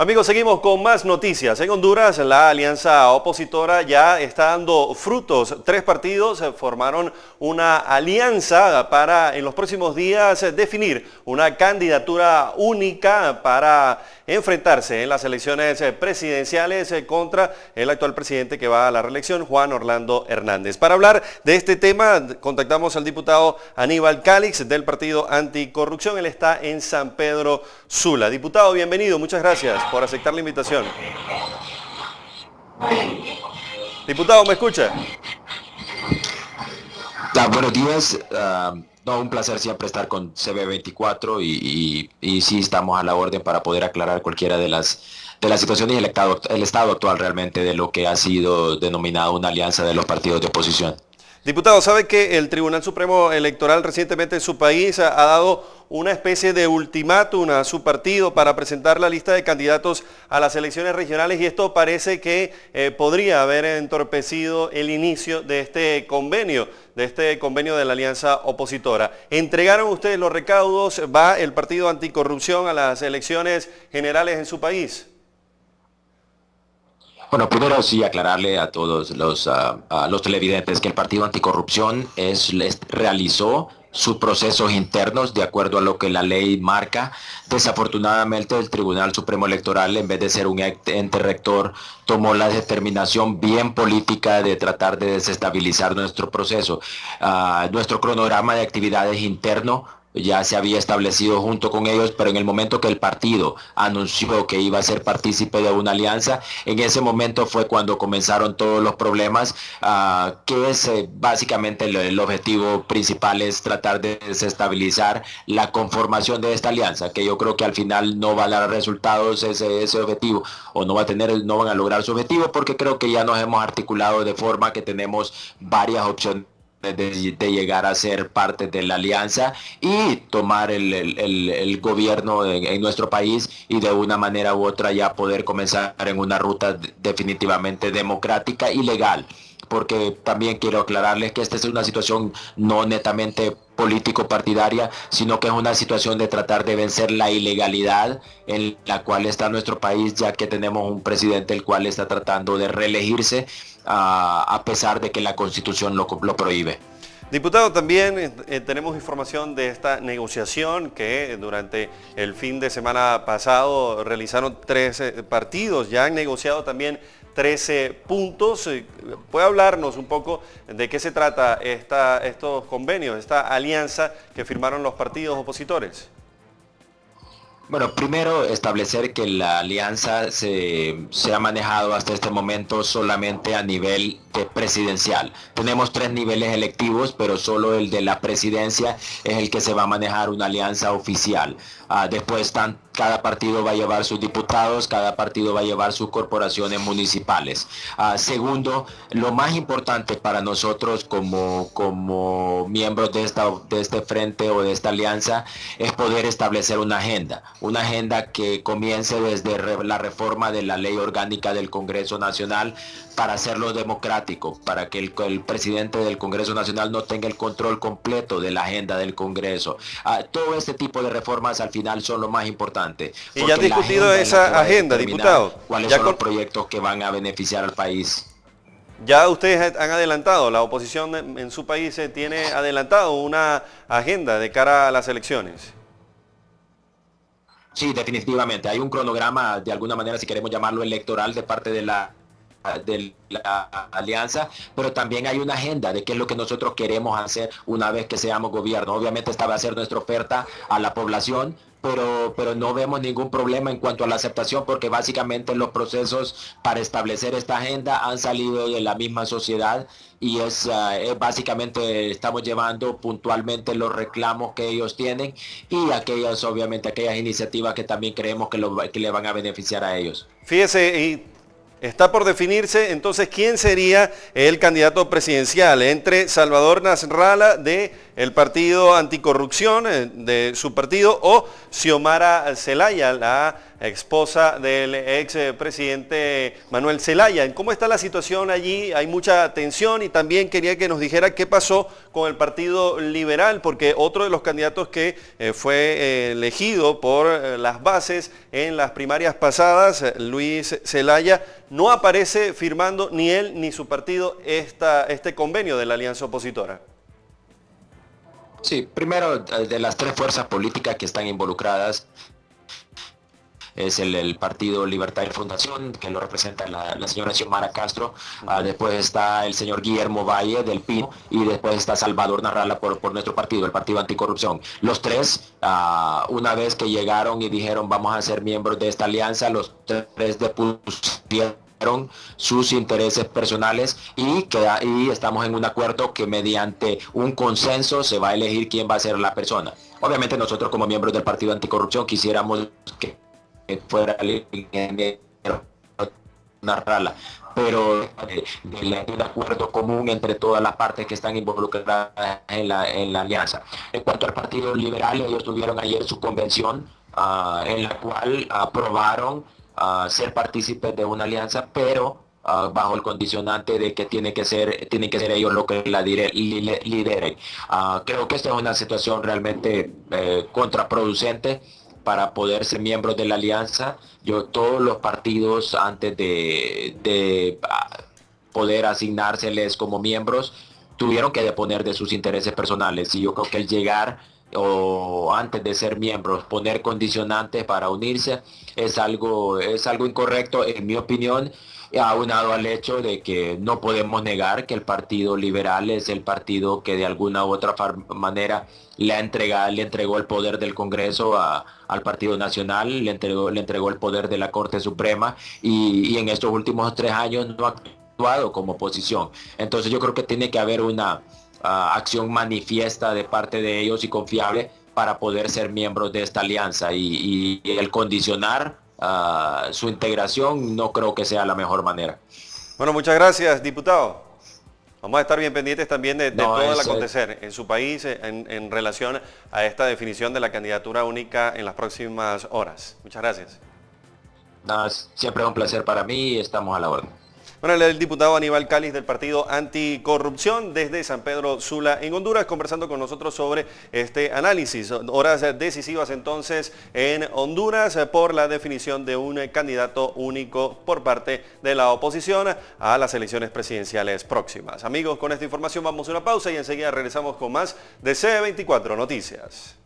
Amigos, seguimos con más noticias. En Honduras, la alianza opositora ya está dando frutos. Tres partidos formaron una alianza para en los próximos días definir una candidatura única para enfrentarse en las elecciones presidenciales contra el actual presidente que va a la reelección, Juan Orlando Hernández. Para hablar de este tema, contactamos al diputado Aníbal Cálix del Partido Anticorrupción. Él está en San Pedro Sula. Diputado, bienvenido. Muchas gracias por aceptar la invitación. Diputado, ¿me escucha? buenos días. Ah, no, un placer siempre estar con CB24 y, y, sí estamos a la orden para poder aclarar cualquiera de las de las situaciones y el estado, el estado actual realmente de lo que ha sido denominado una alianza de los partidos de oposición. Diputado, ¿sabe que el Tribunal Supremo Electoral recientemente en su país ha, dado una especie de ultimátum a su partido para presentar la lista de candidatos a las elecciones regionales y esto parece que eh, podría haber entorpecido el inicio de este convenio, de este convenio de la alianza opositora. ¿Entregaron ustedes los recaudos? ¿Va el partido anticorrupción a las elecciones generales en su país? Bueno, primero sí aclararle a todos los, ah, los televidentes que el Partido Anticorrupción es, realizó sus procesos internos de acuerdo a lo que la ley marca. Desafortunadamente el Tribunal Supremo Electoral, en vez de ser un ente rector, tomó la determinación bien política de tratar de desestabilizar nuestro proceso. Ah, nuestro cronograma de actividades interno ya se había establecido junto con ellos, pero en el momento que el partido anunció que iba a ser partícipe de una alianza, en ese momento fue cuando comenzaron todos los problemas, uh, que es eh, básicamente el, objetivo principal es tratar de desestabilizar la conformación de esta alianza, que yo creo que al final no va a dar resultados ese, ese objetivo, o no va a tener, no van a lograr su objetivo, porque creo que ya nos hemos articulado de forma que tenemos varias opciones de, llegar a ser parte de la alianza y tomar el, gobierno en, nuestro país y de una manera u otra ya poder comenzar en una ruta definitivamente democrática y legal. Porque también quiero aclararles que esta es una situación no netamente político-partidaria, sino que es una situación de tratar de vencer la ilegalidad en la cual está nuestro país, ya que tenemos un presidente el cual está tratando de reelegirse a, pesar de que la constitución lo, prohíbe. Diputado, también eh, eh, tenemos información de esta negociación que durante el fin de semana pasado realizaron 13 partidos, ya han negociado también 13 puntos. Eh, ¿Puede hablarnos un poco de qué se trata esta, estos convenios, esta alianza que firmaron los partidos opositores? Bueno, primero establecer que la alianza se, ha manejado hasta este momento solamente a nivel de presidencial. Tenemos tres niveles electivos, pero solo el de la presidencia es el que se va a manejar una alianza oficial. Ah, después están, cada partido va a llevar sus diputados, cada partido va a llevar sus corporaciones municipales. Ah, segundo, lo más importante para nosotros como, como miembros de, esta, de este frente o de esta alianza es poder establecer una agenda, una agenda que comience desde la reforma de la ley orgánica del Congreso Nacional para hacerlo democrático, para que el, presidente del Congreso Nacional no tenga el control completo de la agenda del Congreso. Ah, todo este tipo de reformas al final son lo más importante. Y ya han discutido esa agenda, diputado. ¿Cuáles son los proyectos que van a beneficiar al país? Ya ustedes han adelantado, la oposición en su país tiene adelantado una agenda de cara a las elecciones. Sí, definitivamente. Hay un cronograma, de alguna manera, si queremos llamarlo electoral, de parte de la de la alianza, pero también hay una agenda de qué es lo que nosotros queremos hacer una vez que seamos gobierno. Obviamente esta va a ser nuestra oferta a la población, pero, pero no vemos ningún problema en cuanto a la aceptación porque básicamente los procesos para establecer esta agenda han salido de la misma sociedad y es, ah, básicamente estamos llevando puntualmente los reclamos que ellos tienen y aquellas obviamente aquellas iniciativas que también creemos que, lo, que le van a beneficiar a ellos. Fíjese, y Está por definirse entonces quién sería el candidato presidencial entre Salvador Nasralla de el partido anticorrupción eh, de su partido o Xiomara Zelaya, la esposa del ex presidente Manuel Zelaya. ¿Cómo está la situación allí? Hay mucha tensión y también quería que nos dijera qué pasó con el Partido Liberal, porque otro de los candidatos que eh, fue eh, elegido por las bases en las primarias pasadas, Luis Zelaya, no aparece firmando ni él ni su partido esta, este convenio de la alianza opositora. Sí, primero de las tres fuerzas políticas que están involucradas es el, Partido Libertad y Fundación, que lo representa la, señora Xiomara Castro, ah, después está el señor Guillermo Valle del PIN y después está Salvador Narrala por, por nuestro partido, el Partido Anticorrupción. Los tres, ah, una vez que llegaron y dijeron vamos a ser miembros de esta alianza, los tres depusieron sus intereses personales y, que, y estamos en un acuerdo que mediante un consenso se va a elegir quién va a ser la persona. Obviamente nosotros como miembros del Partido Anticorrupción quisiéramos que fuera el ingeniero Narrala, pero eh, de, acuerdo común entre todas las partes que están involucradas en la, alianza. En cuanto al Partido Liberal, ellos tuvieron ayer su convención ah, en la cual aprobaron ser partícipes de una alianza, pero ah, bajo el condicionante de que tiene que ser tienen que ser ellos los que la lideren. Ah, creo que esta es una situación realmente eh, contraproducente para poder ser miembros de la alianza. Yo todos los partidos antes de, de ah, poder asignárseles como miembros tuvieron que deponer de sus intereses personales y yo creo que el llegar o antes de ser miembros poner condicionantes para unirse es algo es algo incorrecto en mi opinión aunado al hecho de que no podemos negar que el partido liberal es el partido que de alguna u otra manera le, entrega, le entregó el poder del Congreso al Partido Nacional, le entregó, le entregó el poder de la Corte Suprema y, y en estos últimos tres años no ha actuado como oposición. Entonces yo creo que tiene que haber una, acción manifiesta de parte de ellos y confiable para poder ser miembros de esta alianza y, el condicionar su integración no creo que sea la mejor manera. Bueno, muchas gracias, diputado. Vamos a estar bien pendientes también de, todo el acontecer en su país en, relación a esta definición de la candidatura única en las próximas horas. Muchas gracias. siempre es un placer para mí y estamos a la orden. Bueno, el diputado Aníbal Cáliz del Partido Anticorrupción desde San Pedro Sula en Honduras, conversando con nosotros sobre este análisis. Horas decisivas entonces en Honduras por la definición de un candidato único por parte de la oposición a las elecciones presidenciales próximas. Amigos, con esta información vamos a una pausa y enseguida regresamos con más de C24 Noticias.